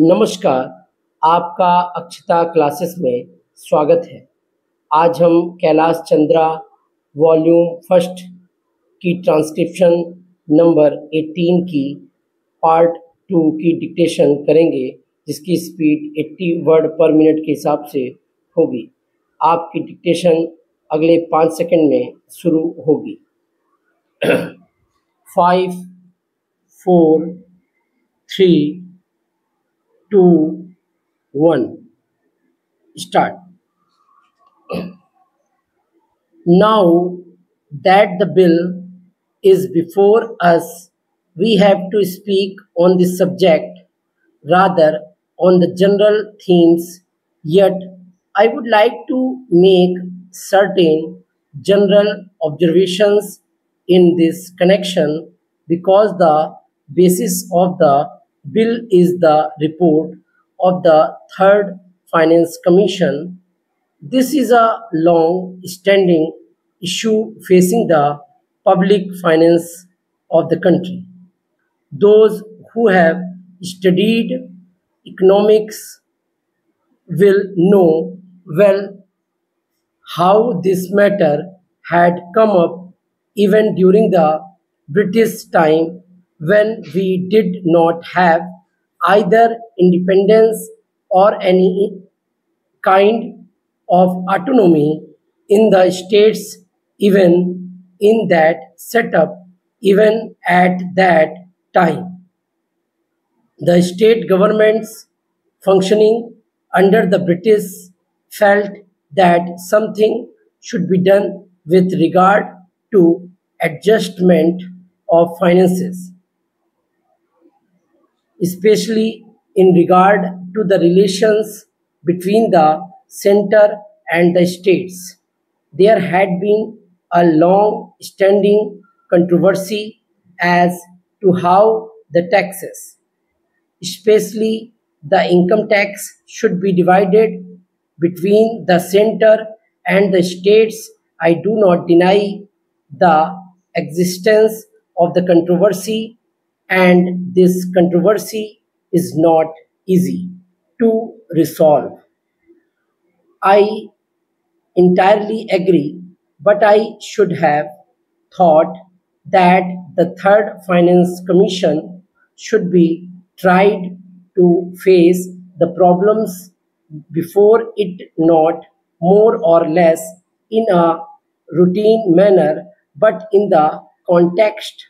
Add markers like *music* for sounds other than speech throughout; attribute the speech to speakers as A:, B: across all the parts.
A: नमस्कार, आपका अक्षता क्लासेस में स्वागत है। आज हम कैलाश चंद्रा वॉल्यूम फ़र्स्ट की ट्रांसक्रिप्शन नंबर 18 की पार्ट टू की डिक्टेशन करेंगे, जिसकी स्पीड 80 वर्ड पर मिनट के हिसाब से होगी। आपकी डिक्टेशन अगले पाँच सेकंड में शुरू होगी। *clears throat* Five, four, three two, one. Start. Now that the bill is before us, we have to speak on the subject rather on the general themes. Yet, I would like to make certain general observations in this connection because the basis of the bill is the report of the Third Finance Commission. This is a long standing issue facing the public finance of the country. Those who have studied economics will know well how this matter had come up even during the British time when we did not have either independence or any kind of autonomy in the states even in that setup even at that time. The state governments functioning under the british felt that something should be done with regard to adjustment of finances especially in regard to the relations between the center and the states. There had been a long standing controversy as to how the taxes, especially the income tax, should be divided between the center and the states. I do not deny the existence of the controversy and this controversy is not easy to resolve. I entirely agree, but I should have thought that the Third Finance Commission should be tried to face the problems before it not more or less in a routine manner, but in the context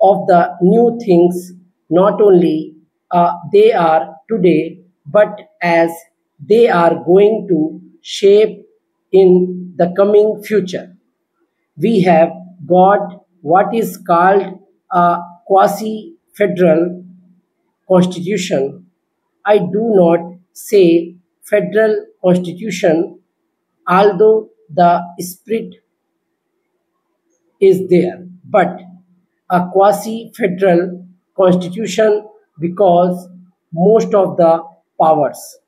A: of the new things not only uh, they are today but as they are going to shape in the coming future. We have got what is called a quasi federal constitution. I do not say federal constitution although the spirit is there but a quasi-federal constitution because most of the powers,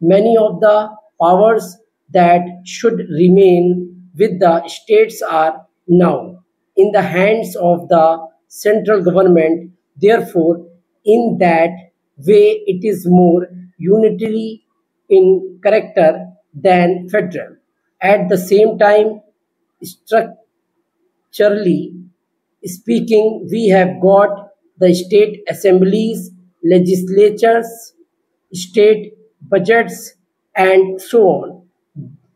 A: many of the powers that should remain with the states are now in the hands of the central government. Therefore, in that way, it is more unitary in character than federal. At the same time, structurally speaking, we have got the state assemblies, legislatures, state budgets, and so on.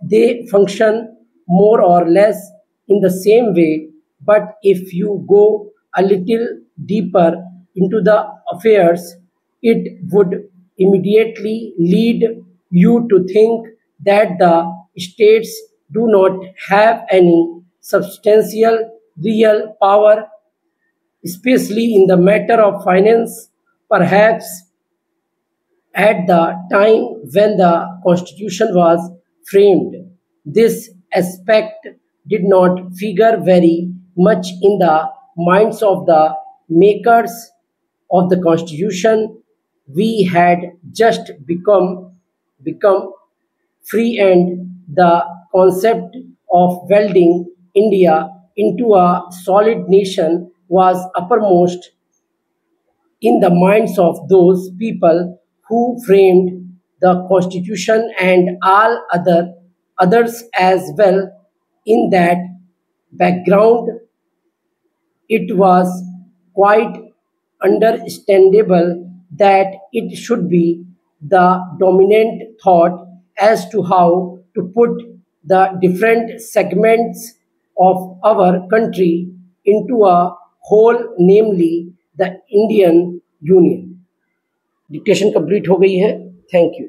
A: They function more or less in the same way, but if you go a little deeper into the affairs, it would immediately lead you to think that the states do not have any substantial real power, especially in the matter of finance, perhaps at the time when the constitution was framed. This aspect did not figure very much in the minds of the makers of the constitution. We had just become become free and the concept of welding India into a solid nation was uppermost in the minds of those people who framed the constitution and all other others as well in that background. It was quite understandable that it should be the dominant thought as to how to put the different segments of our country into a whole namely the Indian Union. Dictation complete हो गई है thank you